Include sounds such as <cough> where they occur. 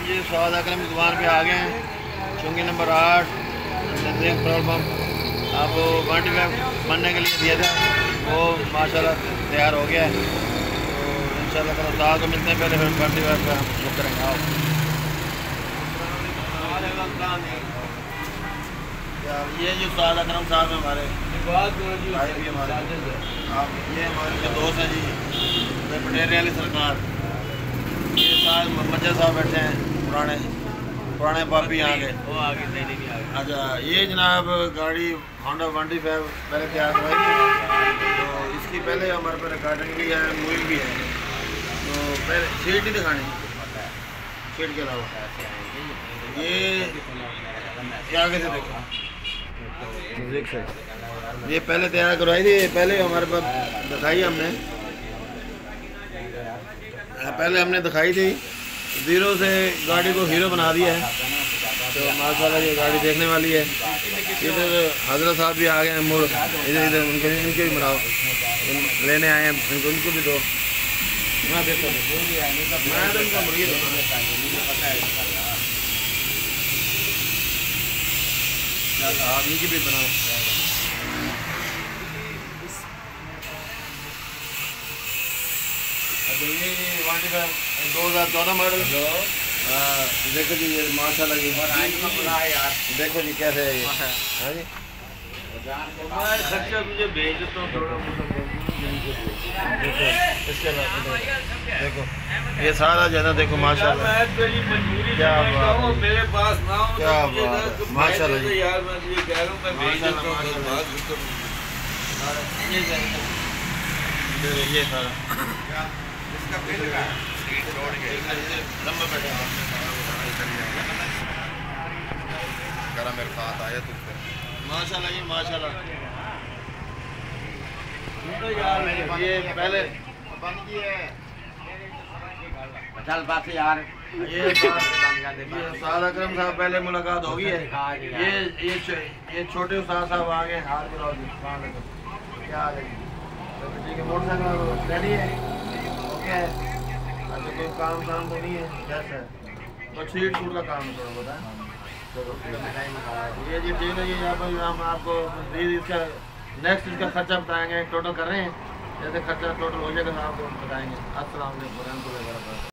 हम जी स्वाद अक्रम दुकान पे आ गए हैं। चुंगी नंबर आठ नज़दीक पेट्रोल पम्प आपको ट्वेंटी फाइव बनने के लिए दिया था। वो माशाल्लाह तैयार हो गया है। तो इन साल को मिलते हैं पहले, फिर ट्वेंटी फाइव का हम बुक करेंगे। यार, ये जो स्वाद अक्रम साहब हैं हमारे। भाई भी हमारे। आप, ये हमारे दोस्त हैं जी पटेरे वाली सरकार। साहब साहब बैठे हैं पुराने पुराने पापी यहाँ के। वो आगे नहीं भी आगे अच्छा ये जनाब गाड़ी होंडा वन फाइव पहले तैयार करवाई थी। तो इसकी पहले हमारे पास रिकॉर्डिंग भी है मूविंग भी है। तो पहले सीट नहीं दिखानी। सीट के अलावा ये ये आगे से देखो। ये पहले तैयार करवाई थी पहले हमारे पास दिखाई हमने। पहले हमने दिखाई थी। ज़ीरो से गाड़ी को हीरो बना दिया है। तो माशाल्लाह ये गाड़ी देखने वाली है इधर हज़रत साहब भी आ गए हैं, मोड़, इधर इधर, उनको इनके भी मनाओ लेने आए हैं इनको उनको भी दो। मैं देखता हूँ। तो आप इनकी भी बनाओ। अच्छा ये दो हज़ार चौदह मॉडल देखो जी ये माशाल्लाह जी देखो जी कैसे है ये। हाँ जी। खर्चा मुझे भेज थोड़ा देखो इसके अलावा देखो ये सारा जो है ना देखो माशाल्लाह। क्या हूँ है। मेरे पास ना हो क्या तो है। तो माशाल्लाह जी। तो यार मैं तुझे कह रहा हूँ मैं भेज देता हूँ माशाल्लाह, तो ये ये लंबा बैठा करा मेरे साथ आया तू माशाल्लाह जी माशाल्लाह। ये पहले चल बात <laughs> यार ये ये साद अकरम साहब पहले मुलाकात होगी है। ये ये ये छोटे उस्ताद साहब आ गए हाथ मिलाओ जी क्या हाल है तो ठीक है मोटरसाइकिल रेडी है? है। अच्छा कोई काम काम तो नहीं है। कैसा है तो सीट सूट का काम थोड़ा बता चलो ये जी ठीक है ये यहाँ पर हम आपको इसका नेक्स्ट इसका खर्चा बताएँगे। टोटल कर रहे हैं? जैसे खर्चा टोटल हो जाएगा आपको बताएँगे। असल वालेकुम रहमतुल्लाहि व बरकातहू।